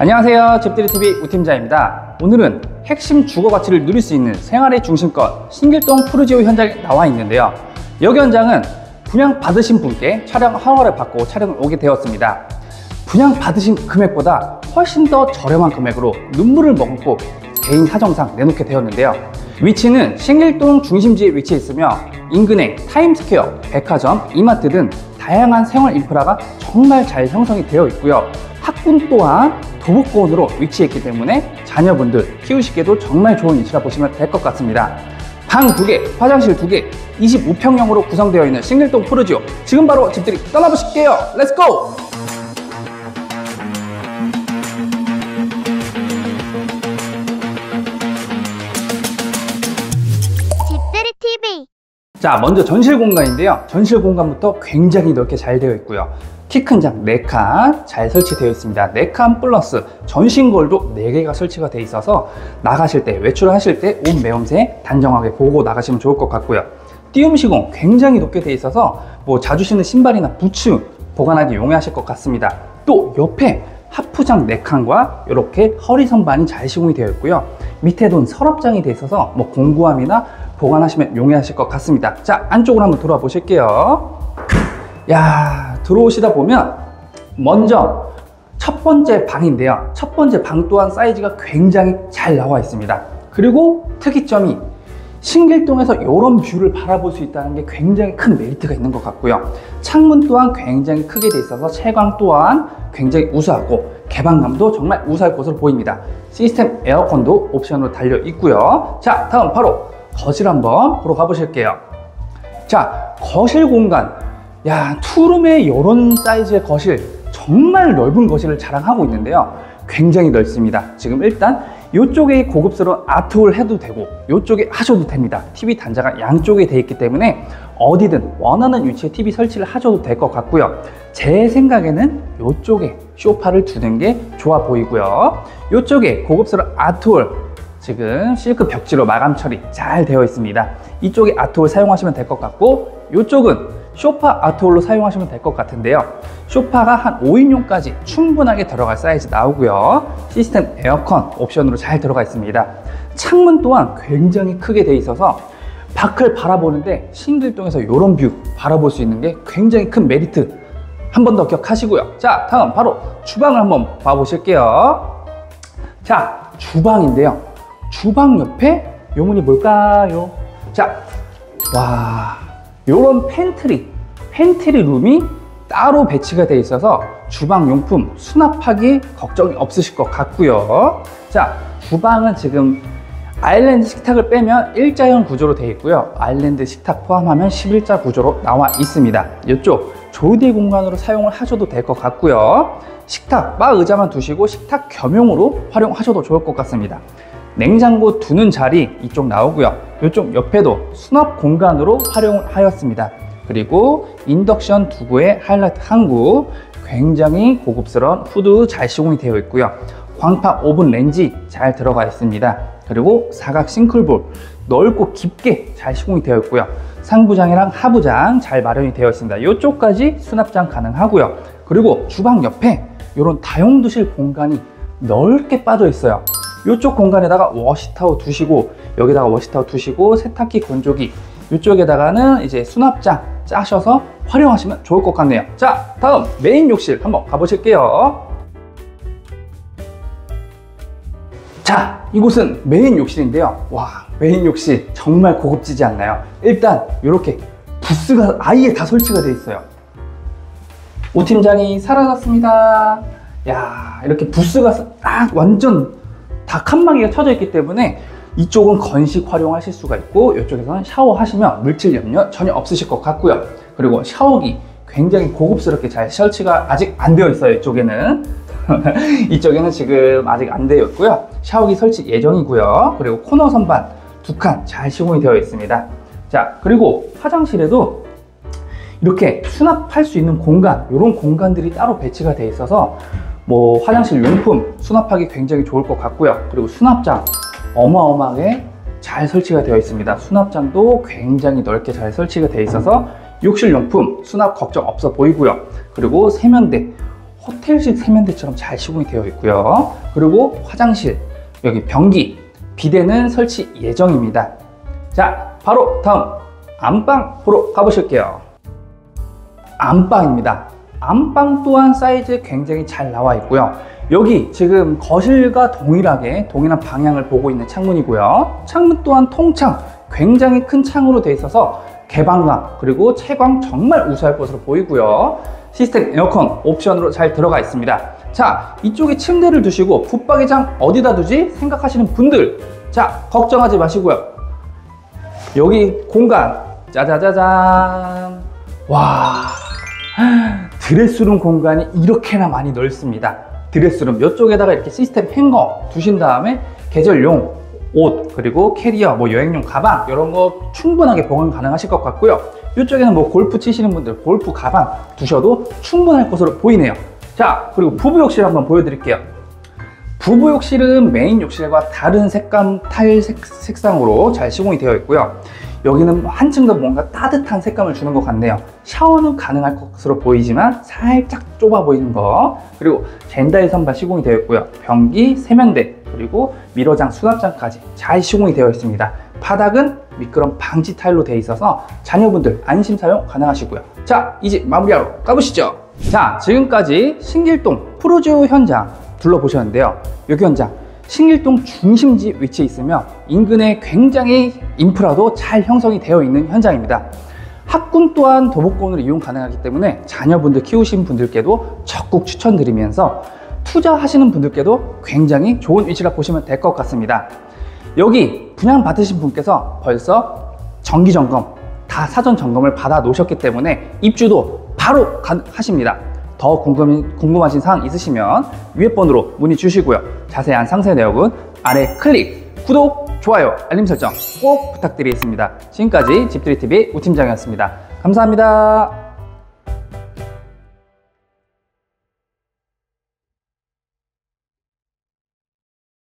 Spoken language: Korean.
안녕하세요. 집들이TV 우팀장입니다. 오늘은 핵심 주거 가치를 누릴 수 있는 생활의 중심권 신길동 푸르지오 현장에 나와 있는데요. 여기 현장은 분양 받으신 분께 촬영 허가를 받고 촬영을 오게 되었습니다. 분양 받으신 금액보다 훨씬 더 저렴한 금액으로 눈물을 머금고 개인 사정상 내놓게 되었는데요. 위치는 신길동 중심지에 위치해 있으며 인근에 타임스퀘어, 백화점, 이마트 등 다양한 생활 인프라가 정말 잘 형성이 되어 있고요 학군 또한 도보권으로 위치했기 때문에 자녀분들 키우시기에도 정말 좋은 위치라 보시면 될 것 같습니다. 방 2개, 화장실 2개, 25평형으로 구성되어 있는 신길동 푸르지오 지금 바로 집들이 떠나보실게요. Let's go! 자, 먼저 전실 공간인데요. 전실 공간부터 굉장히 넓게 잘 되어 있고요. 키 큰 장 4칸 잘 설치되어 있습니다. 4칸 플러스 전신 걸도 4개가 설치가 되어 있어서 나가실 때, 외출하실 때 옷 매음새 단정하게 보고 나가시면 좋을 것 같고요. 띄움 시공 굉장히 높게 되어 있어서 뭐 자주 신는 신발이나 부츠 보관하기 용이하실 것 같습니다. 또 옆에 하프장 4칸과 이렇게 허리 선반이 잘 시공이 되어 있고요. 밑에도 서랍장이 되어 있어서 뭐 공구함이나 보관하시면 용이하실 것 같습니다. 자, 안쪽으로 한번 돌아 보실게요. 야, 들어오시다 보면 먼저 첫 번째 방인데요. 첫 번째 방 또한 사이즈가 굉장히 잘 나와 있습니다. 그리고 특이점이 신길동에서 이런 뷰를 바라볼 수 있다는 게 굉장히 큰 메리트가 있는 것 같고요. 창문 또한 굉장히 크게 돼 있어서 채광 또한 굉장히 우수하고 개방감도 정말 우수할 것으로 보입니다. 시스템 에어컨도 옵션으로 달려 있고요. 자, 다음 바로 거실 한번 보러 가보실게요. 자, 거실 공간. 야, 투룸의 이런 사이즈의 거실. 정말 넓은 거실을 자랑하고 있는데요. 굉장히 넓습니다. 지금 일단 이쪽에 고급스러운 아트홀 해도 되고 이쪽에 하셔도 됩니다. TV 단자가 양쪽에 돼 있기 때문에 어디든 원하는 위치에 TV 설치를 하셔도 될 것 같고요. 제 생각에는 이쪽에 쇼파를 두는 게 좋아 보이고요. 이쪽에 고급스러운 art wall 지금 실크 벽지로 마감 처리 잘 되어 있습니다. 이쪽에 art wall 사용하시면 될 것 같고 이쪽은 쇼파 art wall로 사용하시면 될 것 같은데요. 쇼파가 한 5인용까지 충분하게 들어갈 사이즈 나오고요. 시스템 에어컨 옵션으로 잘 들어가 있습니다. 창문 또한 굉장히 크게 되어 있어서 밖을 바라보는데 신길동에서 이런 뷰 바라볼 수 있는 게 굉장히 큰 메리트 한 번 더 기억하시고요. 자, 다음 바로 주방을 한번 봐보실게요. 자, 주방인데요. 주방 옆에 요 문이 뭘까요? 자, 와, 요런 pantry, pantry room이 따로 배치가 되어 있어서 주방 용품 수납하기 걱정이 없으실 것 같고요. 자, 주방은 지금 island 식탁을 빼면 일자형 구조로 되어 있고요. island 식탁 포함하면 11자 구조로 나와 있습니다. 이쪽 조리 공간으로 사용을 하셔도 될 것 같고요. 식탁, 바 의자만 두시고 식탁 겸용으로 활용하셔도 좋을 것 같습니다. 냉장고 두는 자리 이쪽 나오고요. 이쪽 옆에도 수납 공간으로 활용을 하였습니다. 그리고 인덕션 두 구의 하이라이트 한구 굉장히 고급스러운 후드 잘 시공이 되어 있고요. 광파 오븐 렌지 잘 들어가 있습니다. 그리고 사각 싱클볼 넓고 깊게 잘 시공이 되어 있고요. 상부장이랑 하부장 잘 마련이 되어 있습니다. 이쪽까지 수납장 가능하고요. 그리고 주방 옆에 이런 다용도실 공간이 넓게 빠져 있어요. 이쪽 공간에다가 WashTower 두시고 여기다가 WashTower 두시고 세탁기 건조기 이쪽에다가는 이제 수납장 짜셔서 활용하시면 좋을 것 같네요. 자 다음 메인 욕실 한번 가보실게요. 자 이곳은 메인 욕실인데요. 와 메인 욕실 정말 고급지지 않나요? 일단 이렇게 부스가 아예 다 설치가 되어 있어요. 오 팀장이 사라졌습니다. 야 이렇게 부스가 딱 완전 다 칸막이가 쳐져 있기 때문에 이쪽은 건식 활용하실 수가 있고 이쪽에서는 샤워하시면 물질 염려 전혀 없으실 것 같고요. 그리고 샤워기 굉장히 고급스럽게 잘 설치가 아직 안 되어 있어요 이쪽에는. 이쪽에는 지금 아직 안 되어 있고요. 샤워기 설치 예정이고요. 그리고 코너 선반 두 칸 잘 시공이 되어 있습니다. 자 그리고 화장실에도 이렇게 수납할 수 있는 공간 이런 공간들이 따로 배치가 되어 있어서 뭐 화장실 용품 수납하기 굉장히 좋을 것 같고요 그리고 수납장 어마어마하게 잘 설치가 되어 있습니다 수납장도 굉장히 넓게 잘 설치가 되어 있어서 욕실 용품 수납 걱정 없어 보이고요 그리고 세면대 호텔식 세면대처럼 잘 시공이 되어 있고요. 그리고 화장실, 여기 변기, 비대는 설치 예정입니다. 자, 바로 다음 안방 보러 가보실게요. 안방입니다. 안방 또한 사이즈 굉장히 잘 나와 있고요. 여기 지금 거실과 동일하게 동일한 방향을 보고 있는 창문이고요. 창문 또한 통창, 굉장히 큰 창으로 되어 있어서 개방감 그리고 채광 정말 우수할 것으로 보이고요. 시스템 에어컨 옵션으로 잘 들어가 있습니다. 자, 이쪽에 침대를 두시고 붙박이장 어디다 두지 생각하시는 분들, 자, 걱정하지 마시고요. 여기 공간 짜자자잔 와 드레스룸 공간이 이렇게나 많이 넓습니다. 드레스룸 이쪽에다가 이렇게 시스템 행거 두신 다음에 계절용 옷 그리고 캐리어 뭐 여행용 가방 이런 거 충분하게 보관 가능하실 것 같고요. 이쪽에는 뭐 골프 치시는 분들 골프 가방 두셔도 충분할 것으로 보이네요. 자 그리고 부부 욕실 한번 보여드릴게요. 부부 욕실은 메인 욕실과 다른 색감 타일 색, 색상으로 잘 시공이 되어 있고요. 여기는 한층 더 뭔가 따뜻한 색감을 주는 것 같네요. 샤워는 가능할 것으로 보이지만 살짝 좁아 보이는 거. 그리고 젠다이 선반 시공이 되어 있고요. 변기, 세면대, 그리고 mirror장, 수납장까지 잘 시공이 되어 있습니다. 바닥은 미끄럼 방지 타일로 되어 있어서 자녀분들 안심 사용 가능하시고요. 자, 이제 마무리하러 가보시죠. 자, 지금까지 신길동 프로듀 현장 둘러보셨는데요. 여기 현장 신길동 중심지 위치에 있으며 인근에 굉장히 인프라도 잘 형성이 되어 있는 현장입니다. 학군 또한 도보권으로 이용 가능하기 때문에 자녀분들 키우신 분들께도 적극 추천드리면서 투자하시는 분들께도 굉장히 좋은 위치라 보시면 될 것 같습니다. 여기 분양 받으신 분께서 벌써 정기 점검, 다 사전 점검을 받아 놓으셨기 때문에 입주도 바로 하십니다. 더 궁금, 궁금하신 사항 있으시면 위에 번호로 문의 주시고요. 자세한 상세 내역은 아래 클릭, 구독, 좋아요, 알림 설정 꼭 부탁드리겠습니다. 지금까지 집들이TV 우팀장이었습니다. 감사합니다.